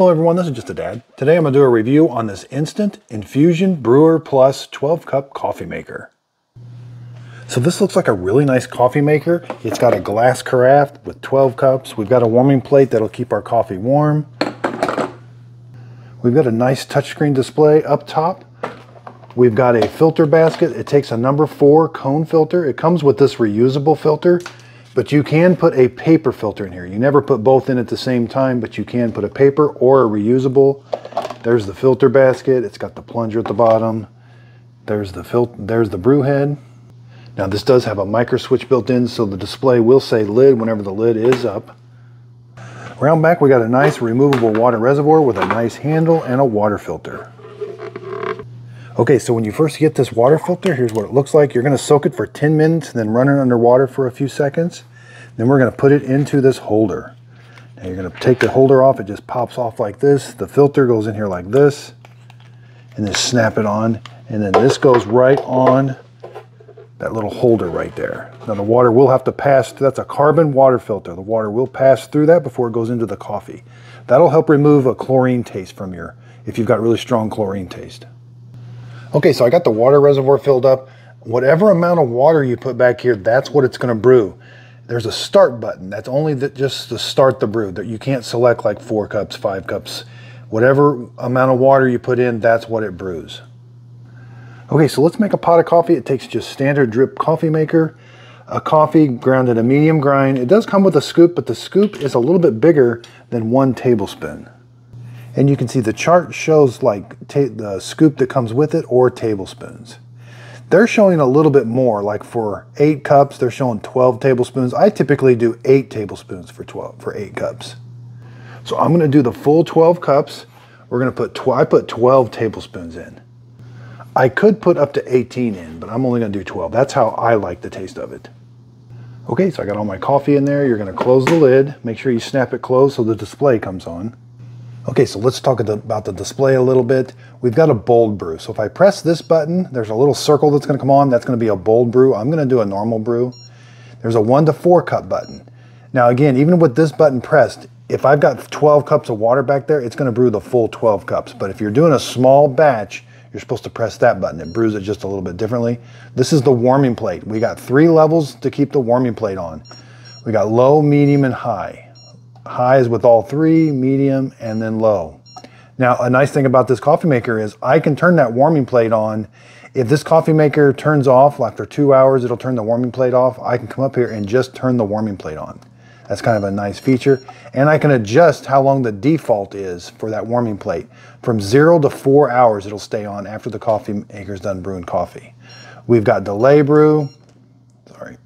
Hello everyone, this is Just a Dad. Today I'm going to do a review on this Instant Infusion Brewer Plus 12 cup coffee maker. So this looks like a really nice coffee maker. It's got a glass carafe with 12 cups. We've got a warming plate that'll keep our coffee warm. We've got a nice touchscreen display up top. We've got a filter basket. It takes a number four cone filter. It comes with this reusable filter. But you can put a paper filter in here. You never put both in at the same time, but you can put a paper or a reusable. There's the filter basket. It's got the plunger at the bottom. There's the fil there's the brew head. Now this does have a micro switch built in, so the display will say lid whenever the lid is up. Around back, we got a nice removable water reservoir with a nice handle and a water filter. Okay, so when you first get this water filter, here's what it looks like. You're gonna soak it for 10 minutes, then run it underwater for a few seconds. Then we're gonna put it into this holder. Now you're gonna take the holder off, it just pops off like this. The filter goes in here like this, and then snap it on. And then this goes right on that little holder right there. Now the water will have to pass, that's a carbon water filter. The water will pass through that before it goes into the coffee. That'll help remove a chlorine taste from your, if you've got really strong chlorine taste. Okay, so I got the water reservoir filled up. Whatever amount of water you put back here, that's what it's gonna brew. There's a start button. That's only the, just to start the brew. That You can't select like four cups, five cups. Whatever amount of water you put in, that's what it brews. Okay, so let's make a pot of coffee. It takes just standard drip coffee maker, a coffee ground at a medium grind. It does come with a scoop, but the scoop is a little bit bigger than one tablespoon. And you can see the chart shows like the scoop that comes with it or tablespoons. They're showing a little bit more, like for eight cups, they're showing 12 tablespoons. I typically do eight tablespoons for 12, for eight cups. So I'm gonna do the full 12 cups. We're gonna put, I put 12 tablespoons in. I could put up to 18 in, but I'm only gonna do 12. That's how I like the taste of it. Okay, so I got all my coffee in there. You're gonna close the lid. Make sure you snap it closed so the display comes on. Okay, so let's talk about the display a little bit. We've got a bold brew. So if I press this button, there's a little circle that's gonna come on. That's gonna be a bold brew. I'm gonna do a normal brew. There's a one to four cup button. Now again, even with this button pressed, if I've got 12 cups of water back there, it's gonna brew the full 12 cups. But if you're doing a small batch, you're supposed to press that button. It brews it just a little bit differently. This is the warming plate. We got three levels to keep the warming plate on. We got low, medium, and high. High is with all three, medium, and then low. Now, a nice thing about this coffee maker is I can turn that warming plate on. If this coffee maker turns off after two hours, it'll turn the warming plate off. I can come up here and just turn the warming plate on. That's kind of a nice feature. And I can adjust how long the default is for that warming plate. From zero to four hours, it'll stay on after the coffee maker's done brewing coffee. We've got delay brew. Sorry.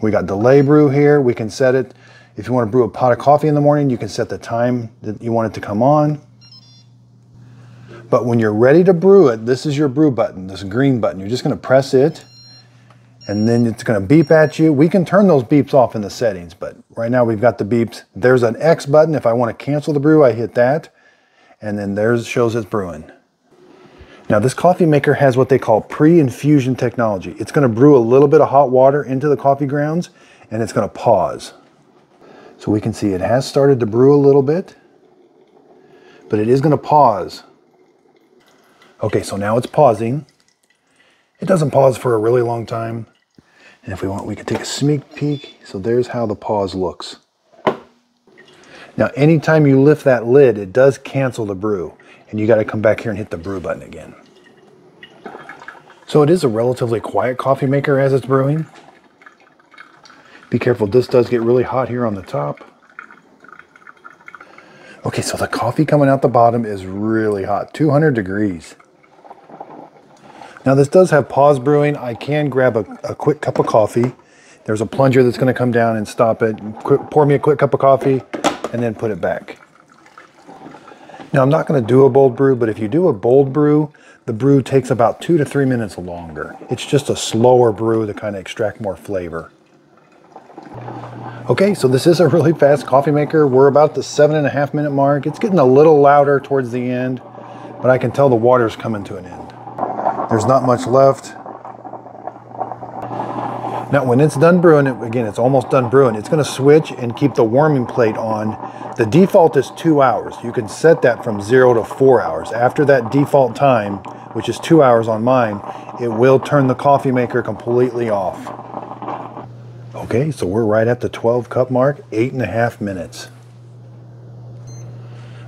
We got delay brew here. We can set it if you want to brew a pot of coffee in the morning, you can set the time that you want it to come on. But when you're ready to brew it, this is your brew button, this green button. You're just going to press it and then it's going to beep at you. We can turn those beeps off in the settings, but right now we've got the beeps. There's an X button. If I want to cancel the brew, I hit that. And then there's shows it's brewing. Now this coffee maker has what they call pre-infusion technology. It's going to brew a little bit of hot water into the coffee grounds and it's going to pause. So we can see it has started to brew a little bit, but it is going to pause. Okay, so now it's pausing. It doesn't pause for a really long time. And if we want, we can take a sneak peek. So there's how the pause looks. Now, anytime you lift that lid, it does cancel the brew. And you got to come back here and hit the brew button again. So it is a relatively quiet coffee maker as it's brewing. Be careful, this does get really hot here on the top. Okay, so the coffee coming out the bottom is really hot, 200 degrees. Now this does have pause brewing. I can grab a, a quick cup of coffee. There's a plunger that's gonna come down and stop it. Quick, pour me a quick cup of coffee and then put it back. Now I'm not gonna do a bold brew, but if you do a bold brew, the brew takes about two to three minutes longer. It's just a slower brew to kind of extract more flavor. Okay, so this is a really fast coffee maker. We're about the seven and a half minute mark. It's getting a little louder towards the end, but I can tell the water's coming to an end. There's not much left. Now, when it's done brewing, again, it's almost done brewing, it's gonna switch and keep the warming plate on. The default is two hours. You can set that from zero to four hours. After that default time, which is two hours on mine, it will turn the coffee maker completely off. Okay, so we're right at the 12 cup mark, eight and a half minutes.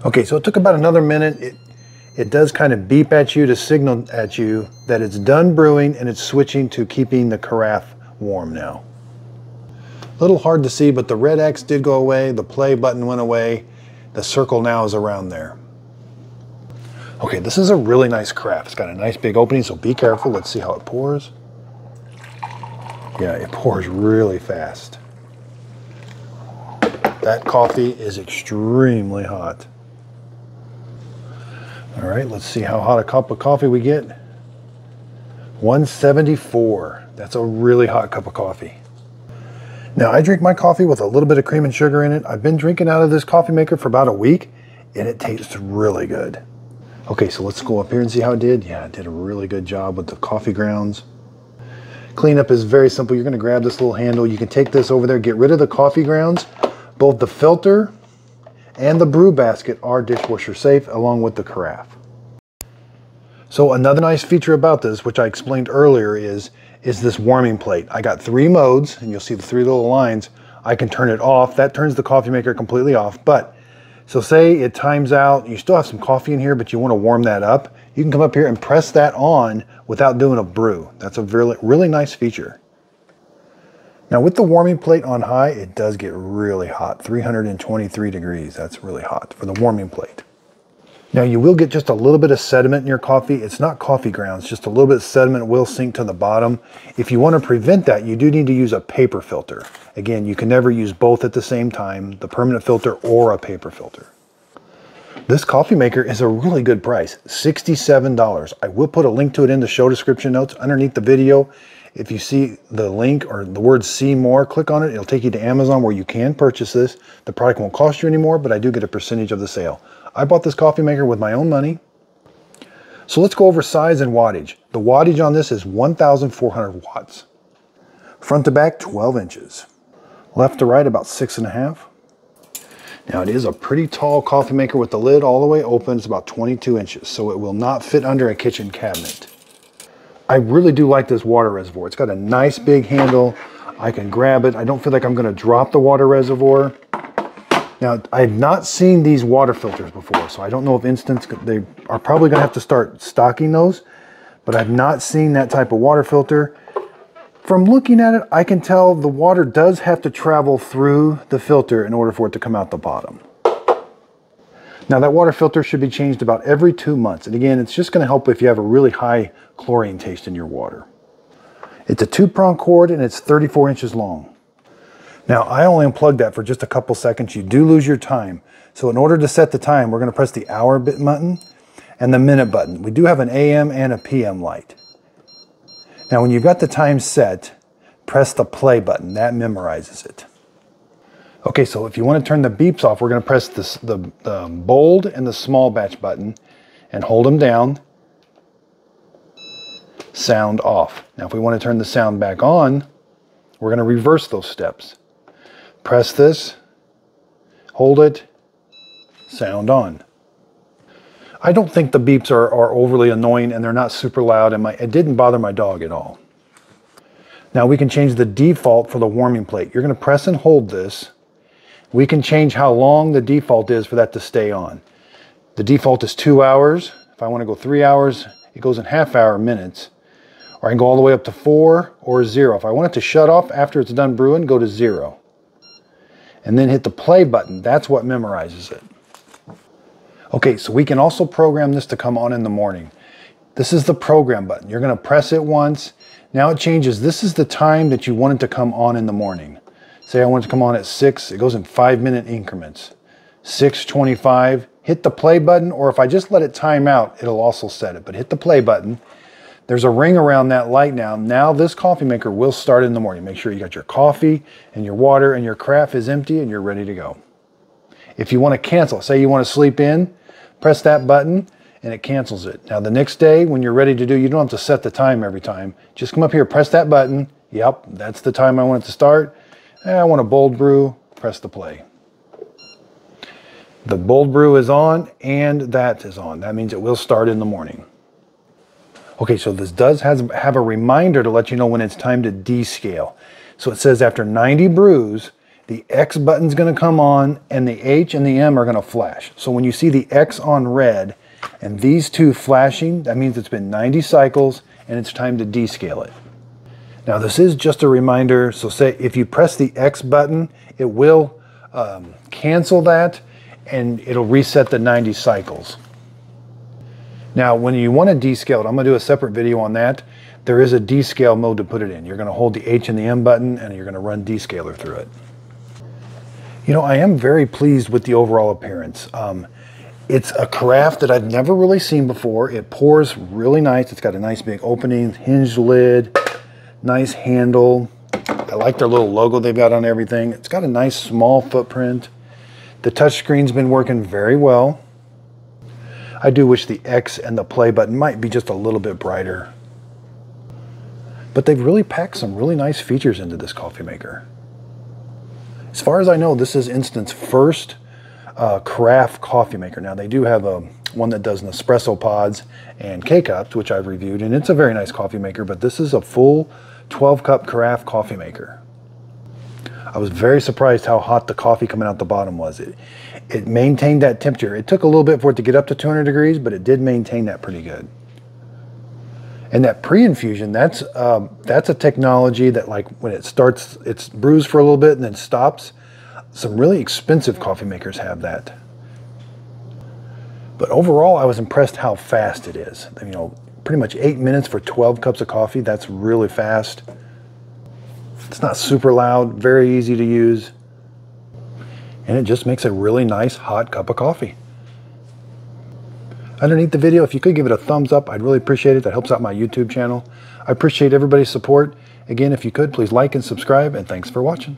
Okay, so it took about another minute. It, it does kind of beep at you to signal at you that it's done brewing and it's switching to keeping the carafe warm now. A little hard to see, but the red X did go away. The play button went away. The circle now is around there. Okay, this is a really nice carafe. It's got a nice big opening, so be careful. Let's see how it pours. Yeah, it pours really fast. That coffee is extremely hot. All right, let's see how hot a cup of coffee we get. 174. That's a really hot cup of coffee. Now I drink my coffee with a little bit of cream and sugar in it. I've been drinking out of this coffee maker for about a week and it tastes really good. Okay, so let's go up here and see how it did. Yeah, it did a really good job with the coffee grounds. Cleanup is very simple. You're gonna grab this little handle. You can take this over there, get rid of the coffee grounds. Both the filter and the brew basket are dishwasher safe along with the carafe. So another nice feature about this, which I explained earlier, is, is this warming plate. I got three modes, and you'll see the three little lines. I can turn it off. That turns the coffee maker completely off. But, so say it times out, you still have some coffee in here, but you want to warm that up. You can come up here and press that on without doing a brew. That's a really, really nice feature. Now with the warming plate on high, it does get really hot, 323 degrees. That's really hot for the warming plate. Now you will get just a little bit of sediment in your coffee. It's not coffee grounds, just a little bit of sediment will sink to the bottom. If you want to prevent that, you do need to use a paper filter. Again, you can never use both at the same time, the permanent filter or a paper filter. This coffee maker is a really good price, $67. I will put a link to it in the show description notes underneath the video. If you see the link or the word see more, click on it. It'll take you to Amazon where you can purchase this. The product won't cost you anymore, but I do get a percentage of the sale. I bought this coffee maker with my own money. So let's go over size and wattage. The wattage on this is 1,400 watts. Front to back, 12 inches. Left to right, about six and a half. Now it is a pretty tall coffee maker with the lid all the way open. It's about 22 inches, so it will not fit under a kitchen cabinet. I really do like this water reservoir. It's got a nice big handle. I can grab it. I don't feel like I'm gonna drop the water reservoir. Now, I have not seen these water filters before, so I don't know if Instant's, they are probably gonna have to start stocking those, but I've not seen that type of water filter. From looking at it, I can tell the water does have to travel through the filter in order for it to come out the bottom. Now that water filter should be changed about every two months. And again, it's just gonna help if you have a really high chlorine taste in your water. It's a two prong cord and it's 34 inches long. Now I only unplugged that for just a couple seconds. You do lose your time. So in order to set the time, we're gonna press the hour bit button and the minute button. We do have an AM and a PM light. Now when you've got the time set, press the play button. That memorizes it. Okay, so if you want to turn the beeps off, we're going to press this, the, the bold and the small batch button and hold them down. Sound off. Now if we want to turn the sound back on, we're going to reverse those steps. Press this, hold it, sound on. I don't think the beeps are, are overly annoying and they're not super loud and my, it didn't bother my dog at all. Now we can change the default for the warming plate. You're going to press and hold this we can change how long the default is for that to stay on. The default is two hours. If I want to go three hours, it goes in half hour minutes. Or I can go all the way up to four or zero. If I want it to shut off after it's done brewing, go to zero. And then hit the play button. That's what memorizes it. Okay, so we can also program this to come on in the morning. This is the program button. You're gonna press it once. Now it changes. This is the time that you want it to come on in the morning. Say I want to come on at six, it goes in five minute increments. 625, hit the play button, or if I just let it time out, it'll also set it, but hit the play button. There's a ring around that light now. Now this coffee maker will start in the morning. Make sure you got your coffee and your water and your carafe is empty and you're ready to go. If you want to cancel, say you want to sleep in, press that button and it cancels it. Now the next day when you're ready to do, you don't have to set the time every time. Just come up here, press that button. Yep, that's the time I want it to start. And I want a bold brew, press the play. The bold brew is on and that is on. That means it will start in the morning. Okay, so this does has, have a reminder to let you know when it's time to descale. So it says after 90 brews, the X button's gonna come on and the H and the M are gonna flash. So when you see the X on red and these two flashing, that means it's been 90 cycles and it's time to descale it. Now this is just a reminder, so say if you press the X button, it will um, cancel that and it'll reset the 90 cycles. Now, when you want to descale it, I'm going to do a separate video on that. There is a descale mode to put it in. You're going to hold the H and the M button and you're going to run descaler through it. You know, I am very pleased with the overall appearance. Um, it's a carafe that I've never really seen before. It pours really nice. It's got a nice big opening, hinged lid, nice handle. I like their little logo they've got on everything. It's got a nice small footprint. The touchscreen's been working very well. I do wish the X and the play button might be just a little bit brighter. But they've really packed some really nice features into this coffee maker. As far as I know, this is Instant's first uh, carafe coffee maker. Now they do have a one that does Nespresso pods and K-Cups, which I've reviewed, and it's a very nice coffee maker, but this is a full 12 cup carafe coffee maker. I was very surprised how hot the coffee coming out the bottom was. It, it maintained that temperature. It took a little bit for it to get up to 200 degrees, but it did maintain that pretty good. And that pre-infusion, that's um, that's a technology that like when it starts, it's brews for a little bit and then stops. Some really expensive coffee makers have that. But overall, I was impressed how fast it is. You know, pretty much eight minutes for 12 cups of coffee. That's really fast. It's not super loud, very easy to use and it just makes a really nice hot cup of coffee. Underneath the video, if you could give it a thumbs up, I'd really appreciate it. That helps out my YouTube channel. I appreciate everybody's support. Again, if you could, please like and subscribe, and thanks for watching.